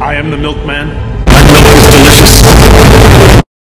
I am the milkman.